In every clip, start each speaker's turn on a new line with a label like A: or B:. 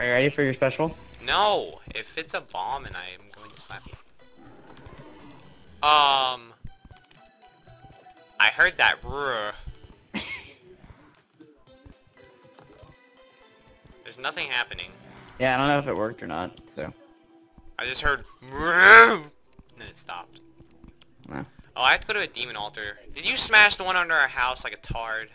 A: Are you ready for your special?
B: No! If it's a bomb and I am going to slap you. Um... I heard that. There's nothing happening.
A: Yeah, I don't know if it worked or not, so.
B: I just heard and then it stopped.
A: No.
B: Oh, I have to go to a demon altar. Did you smash the one under our house like a tard?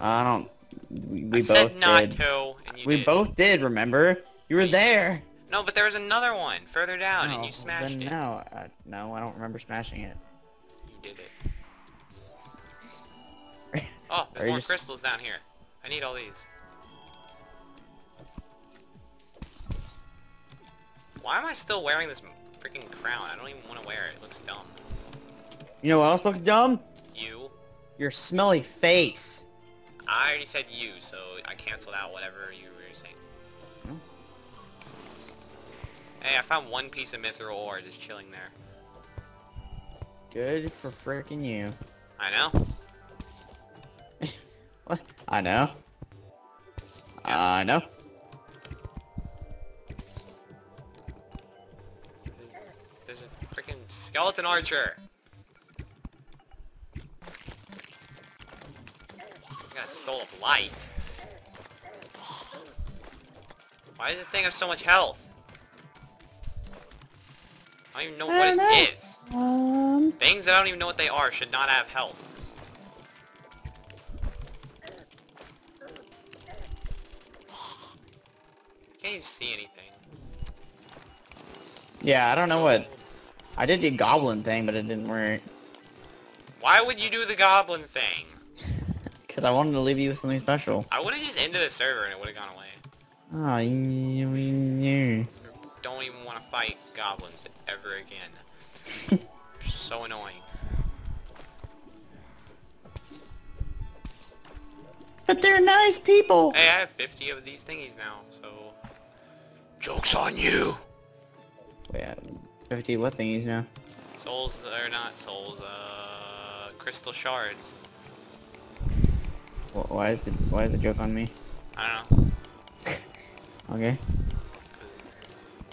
A: I don't... We, we
B: I
A: both
B: said not
A: did.
B: to,
A: we
B: did.
A: both did, remember? You were there.
B: No, but there was another one further down, and you smashed
A: then
B: it.
A: No, uh, no, I don't remember smashing it.
B: You did it. Oh, there's more
A: just-
B: crystals down here. I need all these. Why am I still wearing this freaking crown? I don't even want to wear it. It looks dumb.
A: You know what else looks dumb?
B: You?
A: Your smelly face.
B: I already said you, so I canceled out whatever you were saying.
A: Hmm.
B: Hey, I found one piece of mithril ore just chilling there.
A: Good for freaking you.
B: I know.
A: What? I know. I know.
B: There's a freaking skeleton archer. I got a soul of light. Why does this thing have so much health? I don't even know
A: I
B: what
A: know.
B: it is.
A: Um.
B: Things that I don't even know what they are should not have health. Can't even see anything.
A: Yeah, I don't know what. I did the goblin thing, but it didn't work.
B: Why would you do the goblin thing?
A: Because I wanted to leave you with something special.
B: I would have just ended the server and it would have gone away.
A: Oh, you, you,
B: Don't even want to fight goblins ever again. so annoying.
A: But they're nice people.
B: Hey, I have 50 of these thingies now, so... Joke's on you!
A: Yeah, 50 what thingies now?
B: Souls, or not souls, uh... Crystal shards.
A: Wh- Why is the Why is the joke on me?
B: I don't know.
A: Okay.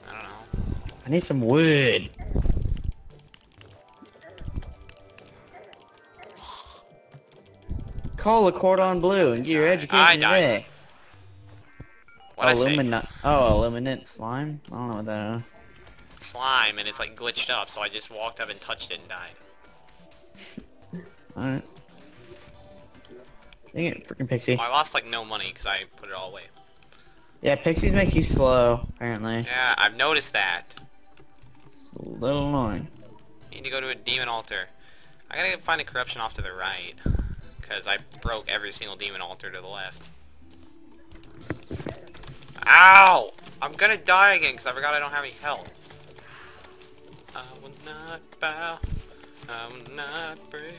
B: I don't know.
A: I need some wood. Call a cordon bleu and get your education today.
B: Say?
A: Illumina- oh, illuminant slime? I don't know what that is.
B: Slime, and it's like glitched up, so I just walked up and touched it and died.
A: Alright. Dang it, freaking pixie.
B: Well, I lost like no money because I put it all away.
A: Yeah, pixies make you slow, apparently.
B: Yeah, I've noticed that.
A: It's a little annoying.
B: Need to go to a demon altar. I gotta find a corruption off to the right. Because I broke every single demon altar to the left. Ow! I'm gonna die again because I forgot I don't have any health. I will not bow. I will not break.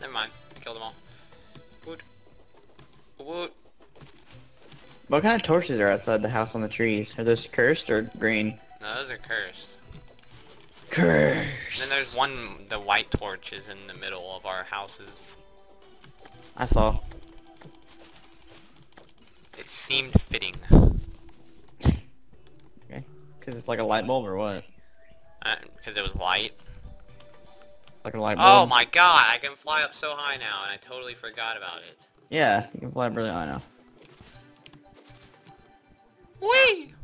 B: Never mind. I killed them all. Wood. Wood.
A: What kind of torches are outside the house on the trees? Are those cursed or green?
B: No, those are cursed.
A: Cursed.
B: And then there's one, the white torch is in the middle of our houses.
A: I saw.
B: It seemed fitting.
A: Okay. Because it's like a light bulb or what?
B: Uh, because it was white.
A: Like a light oh bulb?
B: Oh my god, I can fly up so high now, and I totally forgot about it.
A: Yeah, you can fly up really high now.
B: Whee!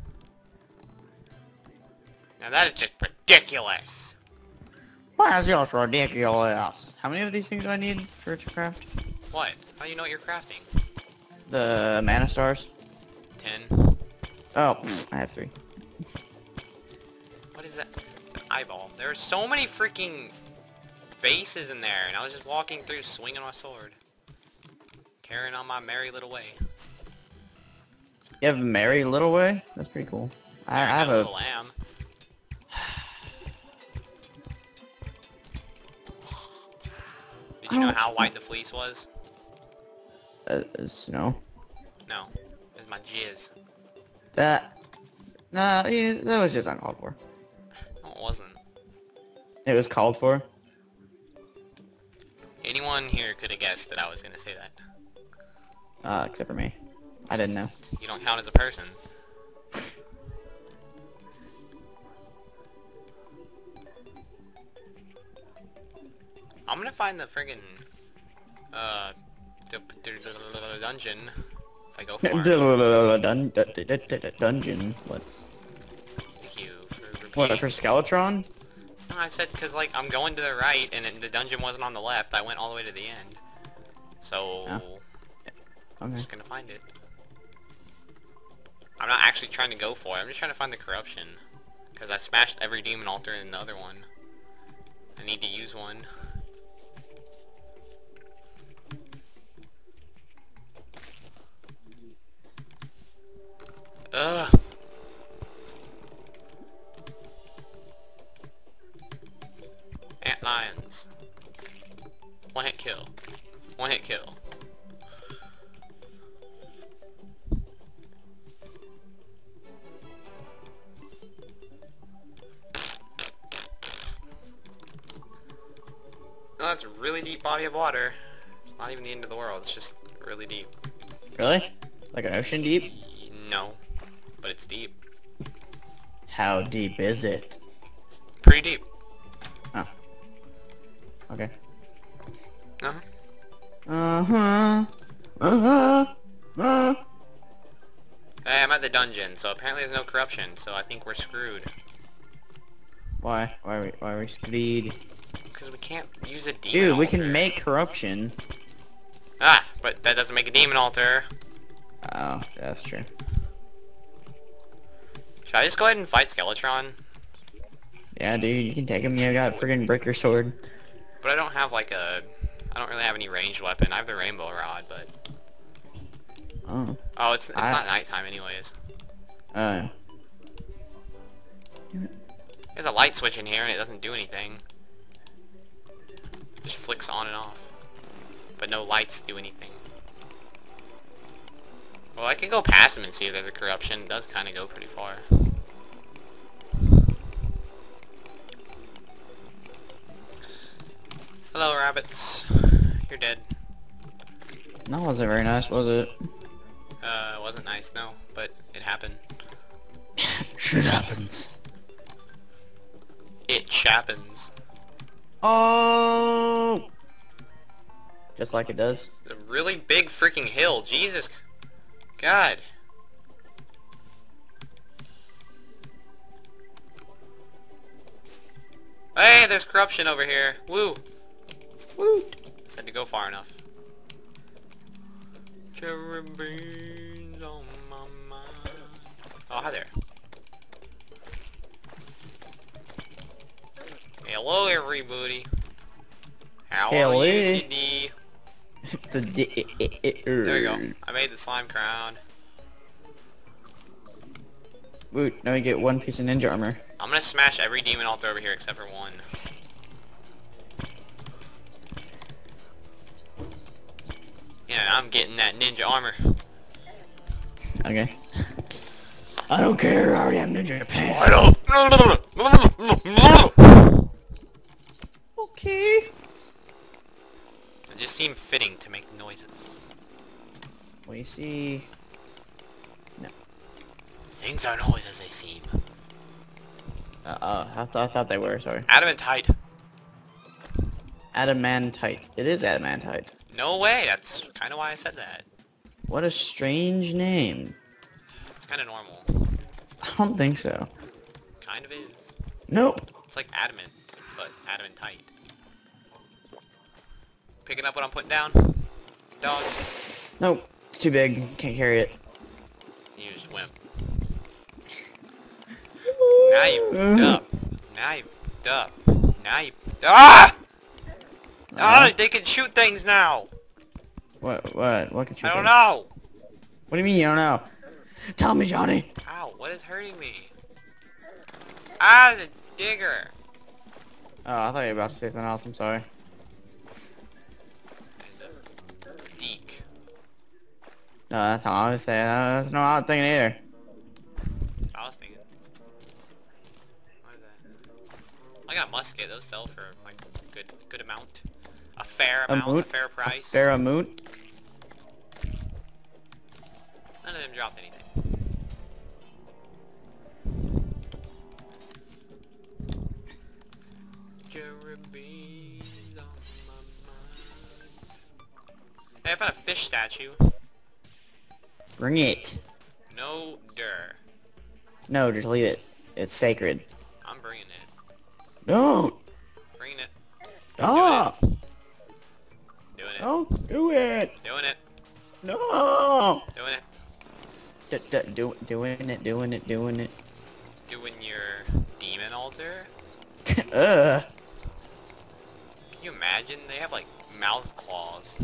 B: Now that is just ridiculous.
A: Why is just ridiculous? How many of these things do I need for it to craft?
B: What? How do you know what you're crafting?
A: The mana stars?
B: Ten?
A: Oh, I have three.
B: What is that? It's an eyeball. There are so many freaking faces in there, and I was just walking through swinging my sword. Carrying on my merry little way.
A: You have a merry little way? That's pretty cool. I, I have a...
B: little lamb. Did you know how white the fleece was?
A: Uh, snow.
B: No. It was my jizz.
A: That... Nah, yeah, that was just uncalled for.
B: No, it wasn't.
A: It was called for.
B: Anyone here could have guessed that I was gonna say that.
A: Uh, except for me. I didn't know.
B: You don't count as a person. I'm gonna find the friggin' uh dungeon if I go for
A: dun- Dungeon. What?
B: Thank you for
A: What, for Skeletron?
B: I said because like I'm going to the right and it, the dungeon wasn't on the left. I went all the way to the end. So
A: Oh.
B: I'm
A: Okay.
B: just gonna find it. I'm not actually trying to go for it. I'm just trying to find the corruption. Because I smashed every demon altar in the other one. I need to use one. Ugh. Lions. One hit kill. One hit kill. No, that's a really deep body of water. It's not even the end of the world. It's just really deep.
A: Really? Like an ocean deep?
B: No, but it's deep.
A: How deep is it?
B: Pretty deep. Uh-huh.
A: Uh-huh. Uh.
B: Hey, I'm at the dungeon, so apparently there's no corruption, so I think we're screwed.
A: Why? Why are we, why are we screwed?
B: Because we can't use a demon
A: Dude, we
B: altar.
A: can make corruption.
B: Ah, but that doesn't make a demon altar.
A: Oh, that's true.
B: Should I just go ahead and fight Skeletron?
A: Yeah, dude, you can take him. You got friggin' breaker sword.
B: But I don't have like a... I don't really have any ranged weapon. I have the rainbow rod, but...
A: Oh.
B: Oh, it's, it's
A: I-
B: not nighttime anyways.
A: Uh.
B: There's a light switch in here and it doesn't do anything. It Just flicks on and off. But no lights do anything. Well, I can go past him and see if there's a corruption. It does kind of go pretty far. Hello, rabbits. You're dead.
A: That wasn't very nice, was it?
B: Uh, it wasn't nice, no, but it happened.
A: Shit happens.
B: It happens.
A: Oh! Just like it does.
B: A really big freaking hill. Jesus. God. Hey, there's corruption over here. Woo.
A: Woot!
B: Had to go far enough. Cherry beans on my mind. Oh, hi there. Hello, everybody. How
A: Hello.
B: are you today? There we go. Er. I made the slime crown.
A: Woot! Now we get one piece of ninja armor.
B: I'm gonna smash every demon altar over here except for one. Yeah, I'm getting that ninja armor.
A: Okay. I don't care. I already have ninja pants.
B: I don't.
A: Okay.
B: It just seemed fitting to make noises.
A: We see. No.
B: Things aren't always as they seem.
A: Uh oh, I, th I thought they were. Sorry.
B: Adamantite.
A: Adamantite. It is adamantite.
B: No way. That's kind of why I said that.
A: What a strange name.
B: It's kind of normal.
A: I don't think so.
B: Kind of is.
A: Nope.
B: It's like adamant, but adamantite. Picking up what I'm putting down? Dog.
A: Nope. It's too big. Can't carry it.
B: You just wimp. Now you up. Now you up. Now you! Ah!
A: Uh,
B: They can shoot things now.
A: what? What? What could you
B: I don't
A: do?
B: know.
A: What do you mean you don't know? Tell me, Johnny.
B: Ow! What is hurting me? Ah, the digger.
A: Oh, I thought you were about to say something else. I'm sorry.
B: Deek.
A: No, that's how I was saying. That's no odd thing either.
B: Got musket. Those sell for like a good good amount. A fair
A: A
B: amount. A,
A: moot?
B: fair price.
A: Pharaoh Moot.
B: None of them dropped anything. Jeremy's on my mind. Hey, I found a fish statue.
A: Bring it.
B: No dir.
A: No, just leave it. It's sacred.
B: I'm bringing it.
A: Don't.
B: Bringing it.
A: Stop.
B: Doing it.
A: Don't do it.
B: Doing it.
A: No.
B: Doing it.
A: D d do doing it, doing it, doing it.
B: Doing your demon altar.
A: Ugh. Uh.
B: Can you imagine? They have like mouth claws.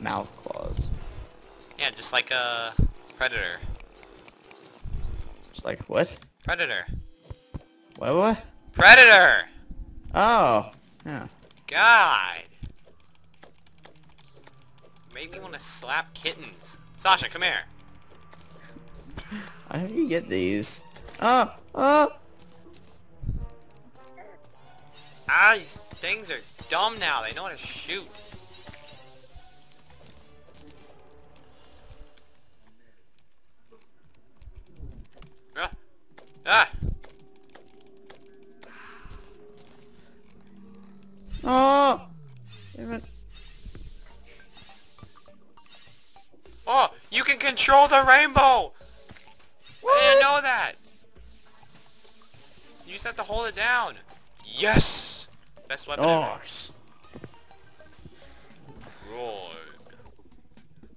A: Mouth claws.
B: Yeah, just like a predator.
A: Just like what?
B: Predator.
A: What? What?
B: Predator!
A: Oh. Yeah.
B: God! Made me want to slap kittens. Sasha, come here.
A: How do you get these? Oh. Oh.
B: Ah, these things are dumb now. They know how to shoot. Ah! Ah!
A: Oh.
B: Oh! You can control the rainbow! I didn't know that! You just have to hold it down. Yes! Best weapon ever.
A: Norse.
B: Roar.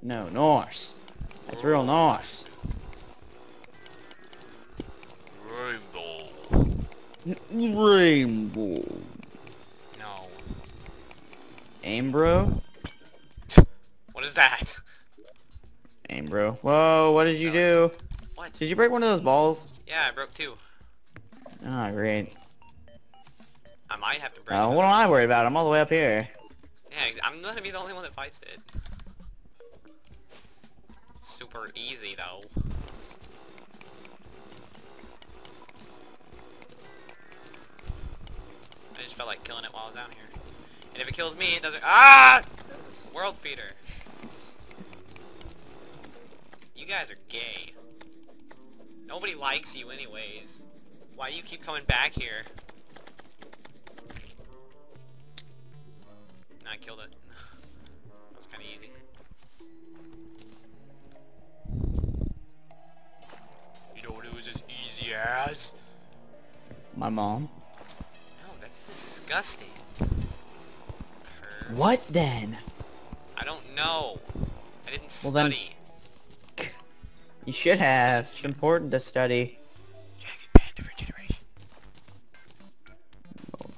A: No, Norse. That's real Norse.
B: Rainbow.
A: Rainbow. Aim, bro.
B: What is that?
A: Aim, bro. Whoa, what did you do?
B: What?
A: Did you break one of those balls?
B: Yeah, I broke two.
A: Oh, great.
B: I might have to break
A: Uh, what am I worried about? I'm all the way up here.
B: Yeah, I'm gonna be the only one that fights it. Super easy though. I just felt like killing it while I was down here. And if it kills me, it doesn't- Ah! World feeder. You guys are gay. Nobody likes you anyways. Why do you keep coming back here? Nah, I killed it. That was kinda easy. You know what it was as easy as?
A: My mom.
B: No, that's disgusting.
A: What then?
B: I don't know. I didn't
A: Well, then-
B: study.
A: You should have. It's important to study.
B: Jagged Band of Regeneration.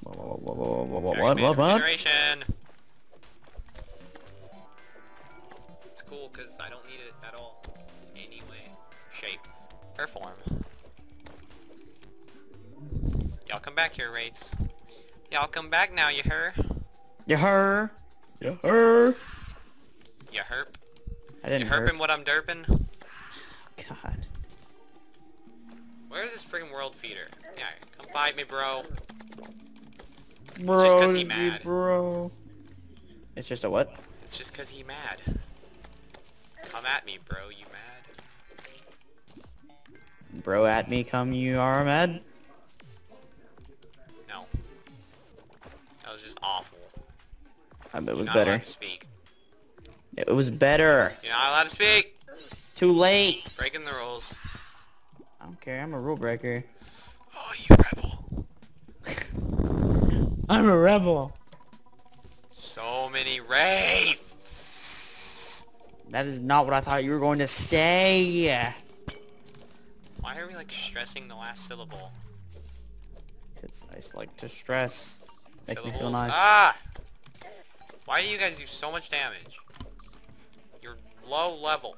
A: What? What? What? What?
B: Band of
A: What?
B: Regeneration. It's cool because I don't need it at all. Anyway, shape, or form. Y'all come back here, Wraiths. Y'all come back now, you her.
A: You her. You her.
B: You herp.
A: I didn't you
B: herping
A: hurt.
B: what I'm derping?
A: God.
B: Where is this freaking world feeder? Yeah, come fight me, bro.
A: Bro,
B: 'cause he
A: this dude,
B: mad.
A: bro. It's just a what?
B: It's just 'cause he mad. Come at me, bro, you mad?
A: Bro at me come you are mad?
B: No. That was just awful.
A: I bet it
B: You're
A: was better.
B: to speak.
A: It was better.
B: You're not allowed to speak!
A: Too late.
B: Breaking the rules.
A: I don't care. I'm a rule breaker.
B: Oh, you rebel.
A: I'm a rebel.
B: So many wraiths!
A: That is not what I thought you were going to say.
B: Why are we like stressing the last syllable?
A: It's nice, like to stress. Makes me feel nice.
B: Ah! Why do you guys do so much damage? You're low levels.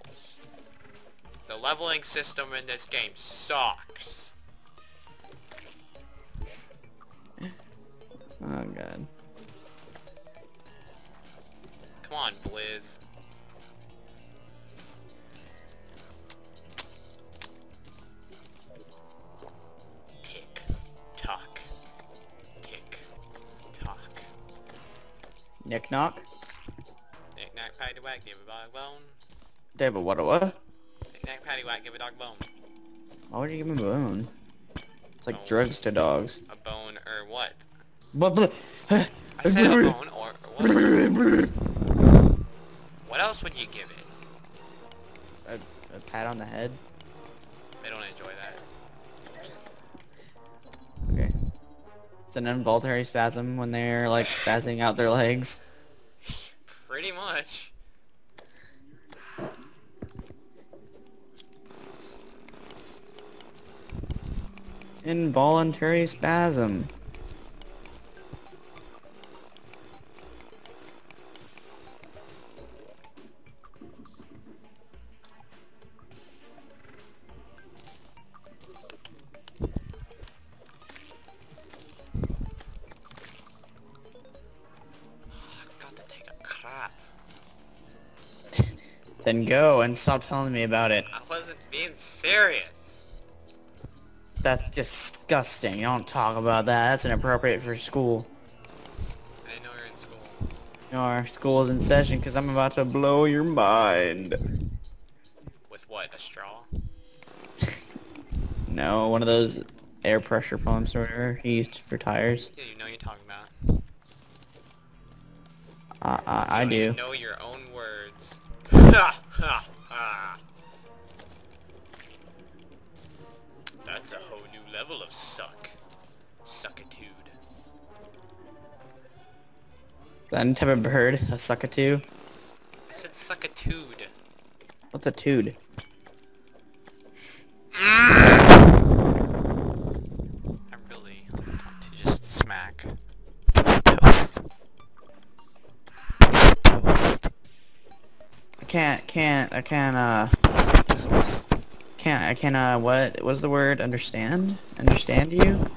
B: The leveling system in this game sucks.
A: Oh god.
B: Come on, Blizz.
A: Nick knock.
B: Knick knack, paddy whack, give a dog bone.
A: David, what a what?
B: patty whack, give a dog bone.
A: Why would you give him a bone? It's like
B: No.
A: drugs to dogs.
B: A bone or what?
A: What?
B: I said a bone or, or what? What else would you give it?
A: a, a pat on the head. It's an involuntary spasm when they're like spazzing out their legs.
B: Pretty much.
A: Involuntary spasm. Then go and stop telling me about it.
B: I wasn't being serious.
A: That's disgusting. You don't talk about that. That's inappropriate for school.
B: I didn't know you're in school.
A: Our school is in session because I'm about to blow your mind.
B: With what? A straw?
A: No, one of those air pressure pumps or whatever he used for tires.
B: Yeah, you know you're talking about.
A: I, I, I
B: You
A: do.
B: know your own words. Ha ha ha. That's a whole new level of suck. Suckitude.
A: Is that any type of bird? A suckatoo?
B: I said suckitude.
A: What's a tood? Can't, can't, I can't, uh, can't, I can, uh, what, was the word? Understand? Understand you?